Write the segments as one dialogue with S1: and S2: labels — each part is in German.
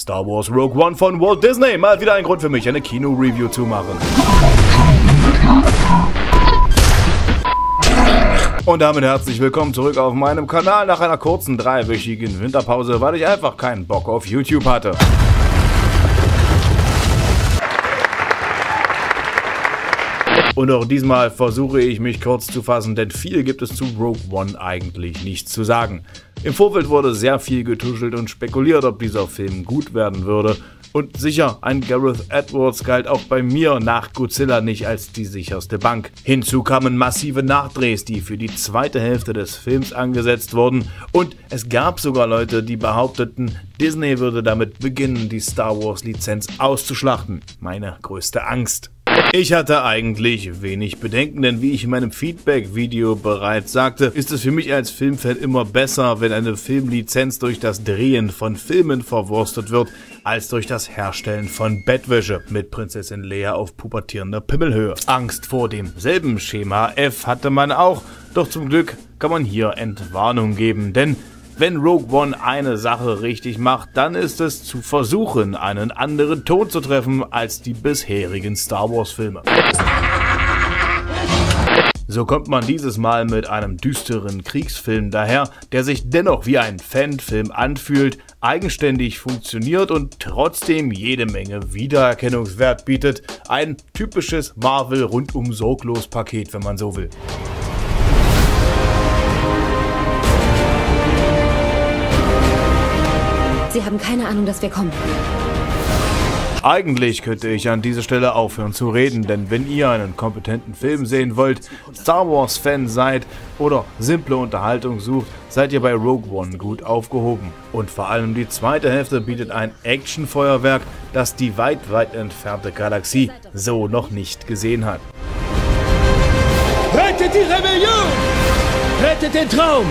S1: Star Wars Rogue One von Walt Disney. Mal wieder ein Grund für mich, eine Kino-Review zu machen. Und damit herzlich willkommen zurück auf meinem Kanal nach einer kurzen dreiwöchigen Winterpause, weil ich einfach keinen Bock auf YouTube hatte. Und auch diesmal versuche ich mich kurz zu fassen, denn viel gibt es zu Rogue One eigentlich nicht zu sagen. Im Vorfeld wurde sehr viel getuschelt und spekuliert, ob dieser Film gut werden würde. Und sicher, ein Gareth Edwards galt auch bei mir nach Godzilla nicht als die sicherste Bank. Hinzu kamen massive Nachdrehs, die für die zweite Hälfte des Films angesetzt wurden. Und es gab sogar Leute, die behaupteten, Disney würde damit beginnen, die Star Wars Lizenz auszuschlachten. Meine größte Angst. Ich hatte eigentlich wenig Bedenken, denn wie ich in meinem Feedback-Video bereits sagte, ist es für mich als Filmfan immer besser, wenn eine Filmlizenz durch das Drehen von Filmen verwurstet wird, als durch das Herstellen von Bettwäsche mit Prinzessin Lea auf pubertierender Pimmelhöhe. Angst vor demselben Schema F hatte man auch, doch zum Glück kann man hier Entwarnung geben, denn wenn Rogue One eine Sache richtig macht, dann ist es zu versuchen, einen anderen Ton zu treffen als die bisherigen Star Wars Filme. So kommt man dieses Mal mit einem düsteren Kriegsfilm daher, der sich dennoch wie ein Fanfilm anfühlt, eigenständig funktioniert und trotzdem jede Menge Wiedererkennungswert bietet. Ein typisches Marvel rundum sorglos Paket, wenn man so will.
S2: Sie haben keine Ahnung, dass wir kommen.
S1: Eigentlich könnte ich an dieser Stelle aufhören zu reden, denn wenn ihr einen kompetenten Film sehen wollt, Star Wars Fan seid oder simple Unterhaltung sucht, seid ihr bei Rogue One gut aufgehoben. Und vor allem die zweite Hälfte bietet ein Actionfeuerwerk, das die weit, weit entfernte Galaxie so noch nicht gesehen hat.
S3: Rettet die Rebellion! Rettet den Traum!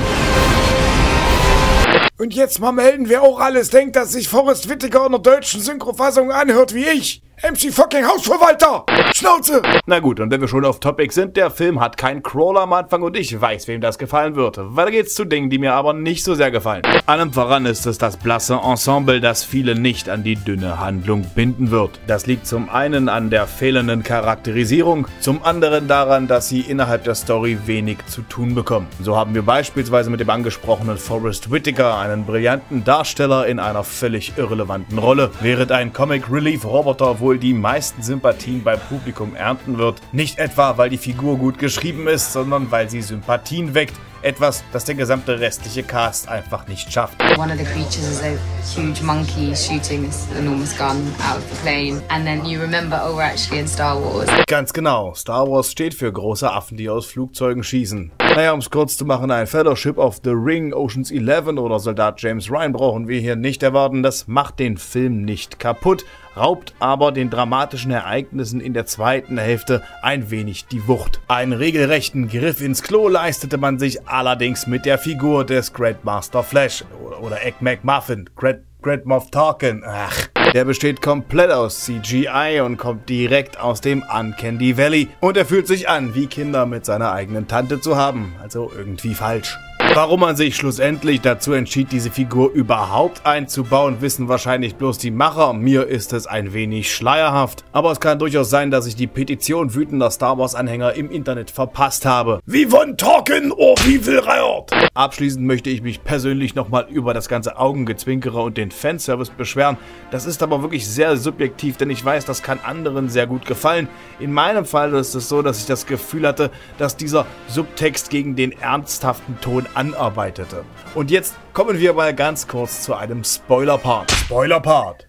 S4: Und jetzt mal melden, wer auch alles denkt, dass sich Forrest Whitaker in der deutschen Synchrofassung anhört wie ich. MC fucking Hausverwalter! Schnauze!
S1: Na gut, und wenn wir schon auf Topic sind, der Film hat keinen Crawler am Anfang und ich weiß, wem das gefallen wird. Weiter geht's zu Dingen, die mir aber nicht so sehr gefallen. Allem voran ist es das blasse Ensemble, das viele nicht an die dünne Handlung binden wird. Das liegt zum einen an der fehlenden Charakterisierung, zum anderen daran, dass sie innerhalb der Story wenig zu tun bekommen. So haben wir beispielsweise mit dem angesprochenen Forrest Whitaker einen brillanten Darsteller in einer völlig irrelevanten Rolle, während ein Comic Relief Roboter wohl wohl die meisten Sympathien beim Publikum ernten wird. Nicht etwa, weil die Figur gut geschrieben ist, sondern weil sie Sympathien weckt, etwas, das der gesamte restliche Cast einfach nicht schafft.
S5: One of the creatures is a huge monkey shooting this enormous gun out of the plane. And then you remember, oh, we're actually in Star Wars.
S1: Ganz genau. Star Wars steht für große Affen, die aus Flugzeugen schießen. Naja, um es kurz zu machen, ein Fellowship of the Ring, Oceans 11 oder Soldat James Ryan brauchen wir hier nicht erwarten. Das macht den Film nicht kaputt, raubt aber den dramatischen Ereignissen in der zweiten Hälfte ein wenig die Wucht. Einen regelrechten Griff ins Klo leistete man sich allerdings mit der Figur des Great Master Flash oder, Egg McMuffin, Great, Great Moff Tarkin, ach. Der besteht komplett aus CGI und kommt direkt aus dem Uncandy Valley und er fühlt sich an, wie Kinder mit seiner eigenen Tante zu haben, also irgendwie falsch. Warum man sich schlussendlich dazu entschied, diese Figur überhaupt einzubauen, wissen wahrscheinlich bloß die Macher. Mir ist es ein wenig schleierhaft. Aber es kann durchaus sein, dass ich die Petition wütender Star Wars Anhänger im Internet verpasst habe.
S4: Wie von Talken, oh wie will Riot!
S1: Abschließend möchte ich mich persönlich nochmal über das ganze Augengezwinkere und den Fanservice beschweren. Das ist aber wirklich sehr subjektiv, denn ich weiß, das kann anderen sehr gut gefallen. In meinem Fall ist es so, dass ich das Gefühl hatte, dass dieser Subtext gegen den ernsthaften Ton anarbeitete. Und jetzt kommen wir mal ganz kurz zu einem Spoiler-Part. Spoiler-Part.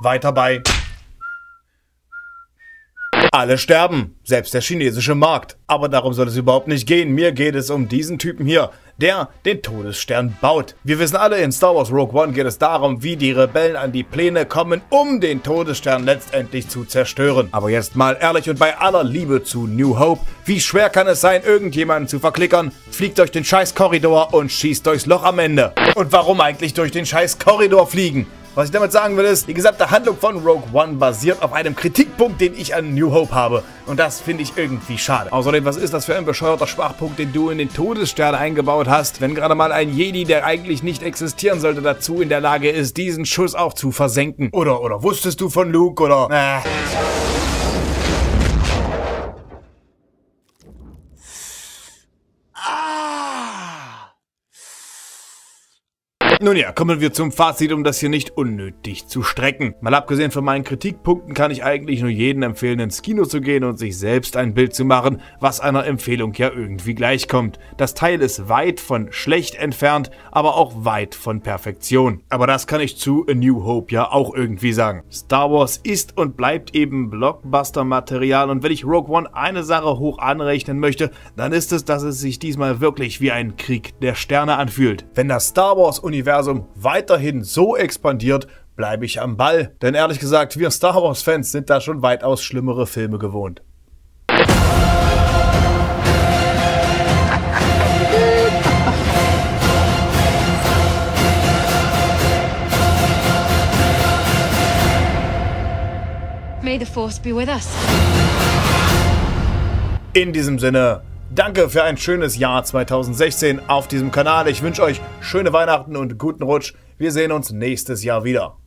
S1: Weiter bei alle sterben, selbst der chinesische Markt. Aber darum soll es überhaupt nicht gehen. Mir geht es um diesen Typen hier, der den Todesstern baut. Wir wissen alle, in Star Wars Rogue One geht es darum, wie die Rebellen an die Pläne kommen, um den Todesstern letztendlich zu zerstören. Aber jetzt mal ehrlich und bei aller Liebe zu New Hope, wie schwer kann es sein, irgendjemanden zu verklickern? Fliegt durch den scheiß Korridor und schießt durchs Loch am Ende. Und warum eigentlich durch den scheiß Korridor fliegen? Was ich damit sagen will ist, die gesamte Handlung von Rogue One basiert auf einem Kritikpunkt, den ich an New Hope habe. Und das finde ich irgendwie schade. Außerdem, was ist das für ein bescheuerter Schwachpunkt, den du in den Todesstern eingebaut hast, wenn gerade mal ein Jedi, der eigentlich nicht existieren sollte, dazu in der Lage ist, diesen Schuss auch zu versenken? Oder, oder wusstest du von Luke, oder... Äh. Nun ja, kommen wir zum Fazit, um das hier nicht unnötig zu strecken. Mal abgesehen von meinen Kritikpunkten kann ich eigentlich nur jedem empfehlen, ins Kino zu gehen und sich selbst ein Bild zu machen, was einer Empfehlung ja irgendwie gleichkommt. Das Teil ist weit von schlecht entfernt, aber auch weit von Perfektion. Aber das kann ich zu A New Hope ja auch irgendwie sagen. Star Wars ist und bleibt eben Blockbuster-Material und wenn ich Rogue One eine Sache hoch anrechnen möchte, dann ist es, dass es sich diesmal wirklich wie ein Krieg der Sterne anfühlt. Wenn das Star Wars-Universum Universum weiterhin so expandiert, bleibe ich am Ball. Denn ehrlich gesagt, wir Star Wars-Fans sind da schon weitaus schlimmere Filme gewohnt.
S2: May the Force be with us.
S1: In diesem Sinne, Danke für ein schönes Jahr 2016 auf diesem Kanal. Ich wünsche euch schöne Weihnachten und guten Rutsch. Wir sehen uns nächstes Jahr wieder.